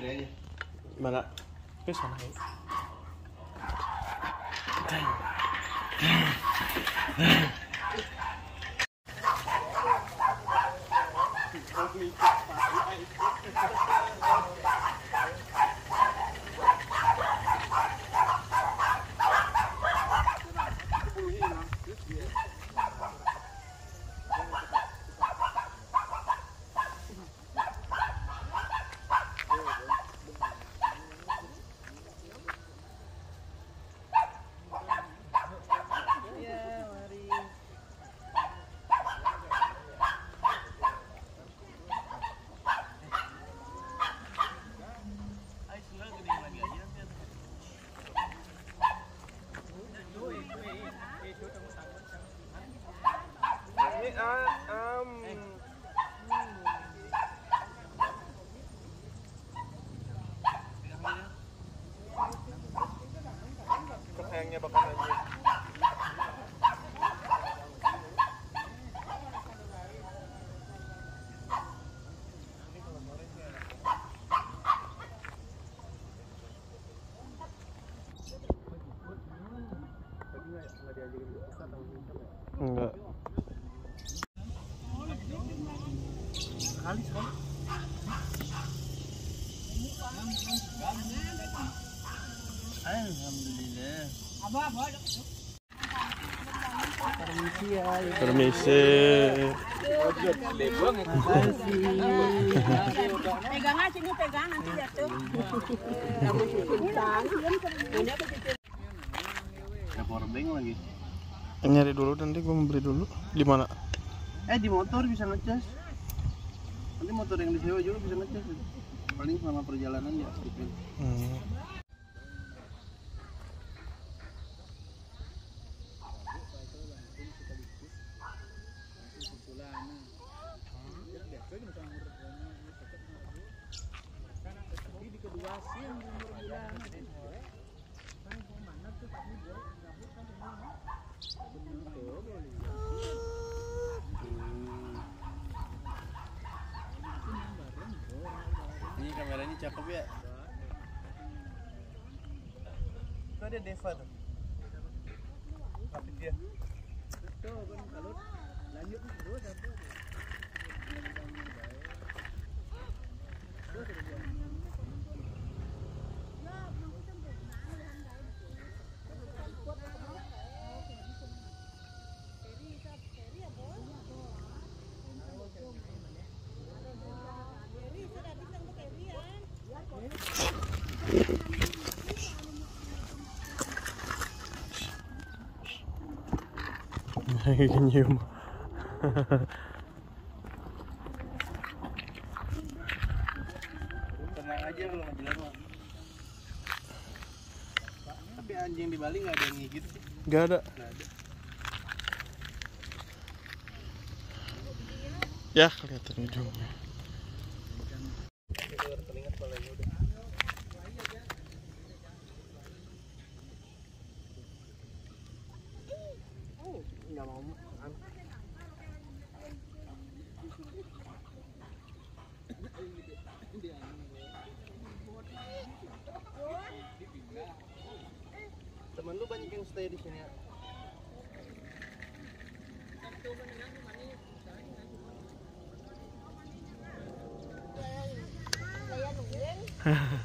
sini aja. Mana? Ke sana. yuk. Ini Kali sekali. Alhamdulillah. Permisi. Pegang aja nih, pegang nanti jatuh. Ada power bank lagi. Nyari dulu nanti gue mau beli dulu. Di mana? Eh di motor bisa ngecas. Nanti motor yang disewa juga bisa ngecas. Paling selama perjalanan ya sedikit. Hmm. Kameranya cakep ya. Itu ada Deva tuh. Tapi dia. Nyium. Tenang aja. Tapi anjing di Bali nggak ada yang gigit sih. Gak ada. Nggak ada. Ya kelihatan ujungnya. Nggak mau makan. Temen lu banyak yang stay di sini ya? Lagi